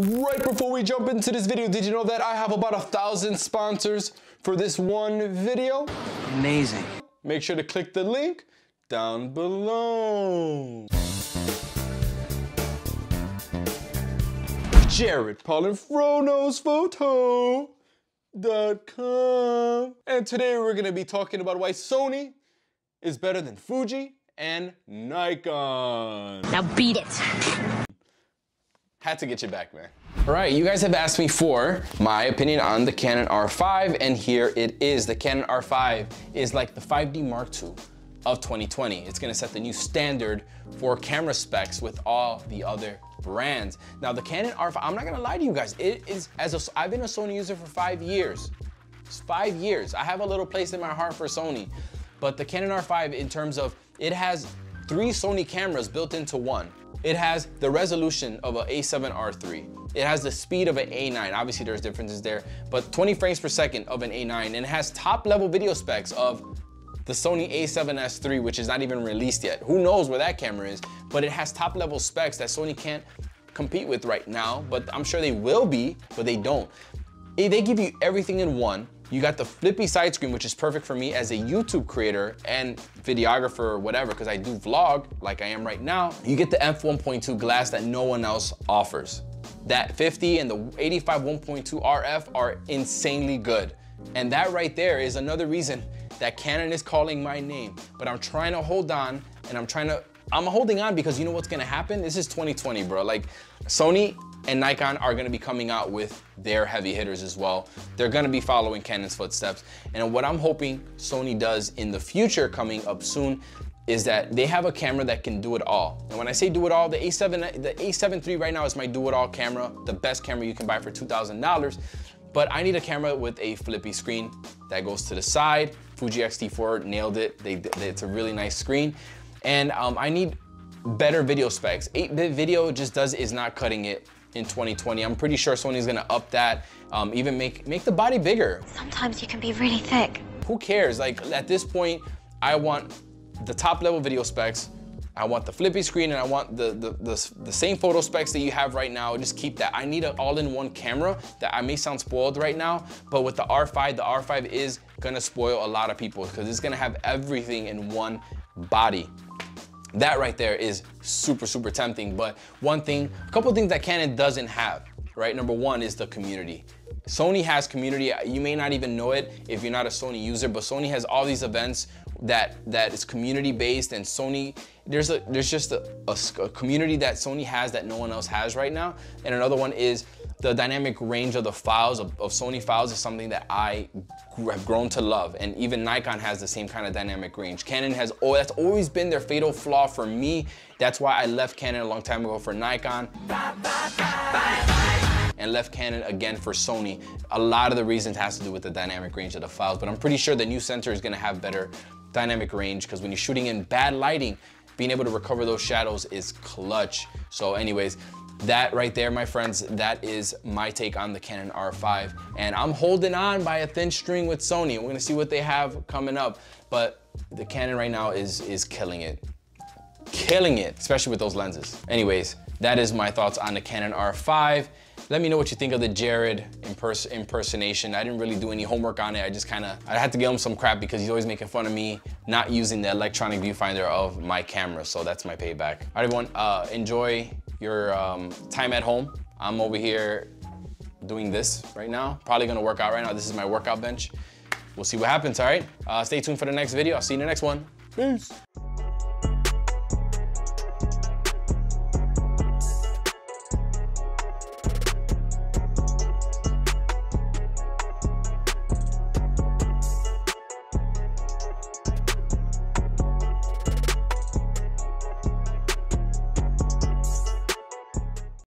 Right before we jump into this video, did you know that I have about a thousand sponsors for this one video? Amazing. Make sure to click the link down below. Jared Polin FroKnowsPhoto.com. And today we're gonna be talking about why Sony is better than Fuji and Nikon. Now beat it. Had to get you back, man. All right, you guys have asked me for my opinion on the Canon R5, and here it is. The Canon R5 is like the 5D Mark II of 2020. It's gonna set the new standard for camera specs with all the other brands. Now the Canon R5, I'm not gonna lie to you guys, it is, as a, I've been a Sony user for five years. It's five years. I have a little place in my heart for Sony, but the Canon R5 in terms of, it has three Sony cameras built into one. It has the resolution of an A7R3. It has the speed of an A9. Obviously there's differences there, but 20 frames per second of an A9. And it has top level video specs of the Sony a7S III, which is not even released yet. Who knows where that camera is, but it has top level specs that Sony can't compete with right now, but I'm sure they will be, but they don't. They give you everything in one. You got the flippy side screen, which is perfect for me as a YouTube creator and videographer or whatever, because I do vlog like I am right now. You get the f1.2 glass that no one else offers. That 50 and the 85 1.2 RF are insanely good. And that right there is another reason that Canon is calling my name. But I'm trying to hold on and I'm trying to, I'm holding on because you know what's gonna happen? This is 2020, bro. Like Sony and Nikon are gonna be coming out with their heavy hitters as well. They're gonna be following Canon's footsteps. And what I'm hoping Sony does in the future coming up soon is that they have a camera that can do it all. And when I say do it all, the A7, the A7 III right now is my do it all camera, the best camera you can buy for $2,000. But I need a camera with a flippy screen that goes to the side. Fuji X-T4 nailed it. They, they, it's a really nice screen. And um, I need better video specs. 8-bit video just does is not cutting it in 2020. I'm pretty sure Sony's gonna up that, um, even make, make the body bigger. Sometimes you can be really thick. Who cares? Like at this point, I want the top level video specs, I want the flippy screen and I want the, the, the, the, same photo specs that you have right now. Just keep that. I need an all-in-one camera that I may sound spoiled right now, but with the R5, the R5 is gonna spoil a lot of people because it's gonna have everything in one body. That right there is super, super tempting. But one thing, a couple things that Canon doesn't have, right? Number one is the community. Sony has community. You may not even know it if you're not a Sony user, but Sony has all these events that that is community based and Sony there's a there's just a, a, a, community that Sony has that no one else has right now and another one is the dynamic range of the files of, of Sony files is something that I have grown to love and even Nikon has the same kind of dynamic range Canon has oh that's always been their fatal flaw for me that's why I left Canon a long time ago for Nikon bye, bye, bye, and left Canon again for Sony. A lot of the reasons has to do with the dynamic range of the files, but I'm pretty sure the new sensor is gonna have better dynamic range because when you're shooting in bad lighting, being able to recover those shadows is clutch. So anyways, that right there, my friends, that is my take on the Canon R5. And I'm holding on by a thin string with Sony. We're gonna see what they have coming up. But the Canon right now is, is killing it. Killing it, especially with those lenses. Anyways, that is my thoughts on the Canon R5. Let me know what you think of the Jared impers impersonation. I didn't really do any homework on it. I just kind of, I had to give him some crap because he's always making fun of me not using the electronic viewfinder of my camera. So that's my payback. All right, everyone, uh, enjoy your um, time at home. I'm over here doing this right now. Probably gonna work out right now. This is my workout bench. We'll see what happens, all right? Uh, stay tuned for the next video. I'll see you in the next one. Peace.